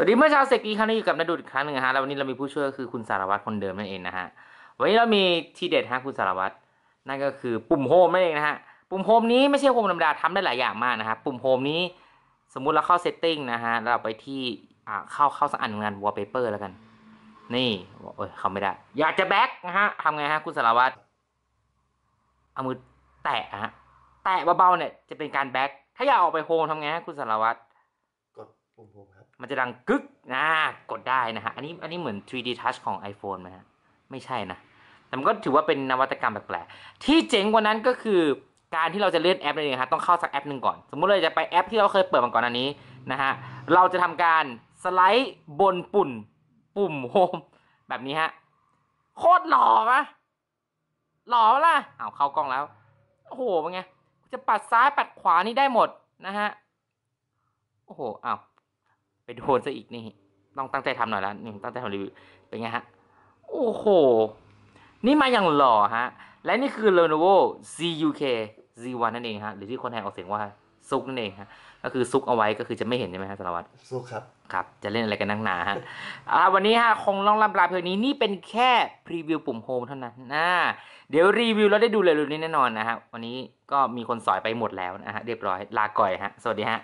สวัสดีเพื่อนชาว StepGeek ครั้งนี้อยู่กับนดุดอีกครั้งหนึ่งนะฮะแล้ววันนี้เรามีผู้ช่วยก็คือคุณสารวัตรคนเดิมนั่นเองนะฮะวันนี้เรามีทีเด็ดฮะคุณสารวัตรนั่นก็คือปุ่ม home นั่นเองนะฮะปุ่ม home นี้ไม่ใช่ home ธรรมดาทำได้หลายอย่างมากนะครับปุ่ม home นี้สมมุติเราเข้า setting นะฮะเราไปที่อ่าเข้าเข้าสักอันงงานวอลเปเปอร์แล้วกัน นี่โอ้ยเขาไม่ได้ อยากจะ back นะฮะทำไงฮะคุณสารวัตรเอามือแตะฮะแตะเบาๆเนี่ยจะเป็นการ backถ้าอยากออกไป home ทำไงฮะคุณสารวัตร กดปุ่ม home ครับมันจะดังกึกนะกดได้นะฮะ อันนี้อันนี้เหมือน 3D Touch ของ iPhone ไหมฮะ ไม่ใช่นะ แต่มันก็ถือว่าเป็นนวัตกรรมแปลกๆ ที่เจ๋งกว่านั้นก็คือการที่เราจะเลื่อนแอปนั่นเองครับต้องเข้าสักแอปหนึ่งก่อน สมมุติเราจะไปแอปที่เราเคยเปิดมาก่อนอันนี้นะฮะ เราจะทำการสไลด์บนปุ่ม ปุ่ม homeแบบนี้ฮะ โคตรหล่อปะหล่อปะล่ะอ้าวเข้ากล้องแล้ว โอ้โหเป็นไง จะปัดซ้ายปัดขวานี่ได้หมดนะฮะ โอ้โหอ้าว ไปโดนซะอีกนี่ ต้องตั้งใจทำหน่อยแล้วนี่ตั้งใจทำรีวิวเป็นไงฮะ โอ้โห นี่มาอย่างหล่อฮะ และนี่คือ Lenovo ZUK Z1 นั่นเองฮะ หรือที่คนไทยออกเสียงว่าซุกนั่นเองฮะ ก็คือซุกเอาไว้ก็คือจะไม่เห็นใช่ไหมฮะสารวัตรสู้ครับ ครับ จะเล่นอะไรกันนักหนาฮะ อ่าวันนี้ฮะ คงต้องลำลาเพียงนี้นี่เป็นแค่พรีวิวปุ่มโฮมเท่านั้นนะเดี๋ยวรีวิวแล้วได้ดูเร็วๆนี้แน่นอนนะฮะ วันนี้ก็มีคนสอยไปหมดแล้วนะฮะ เรียบร้อย ลาก่อยฮะ สวัสดีฮะ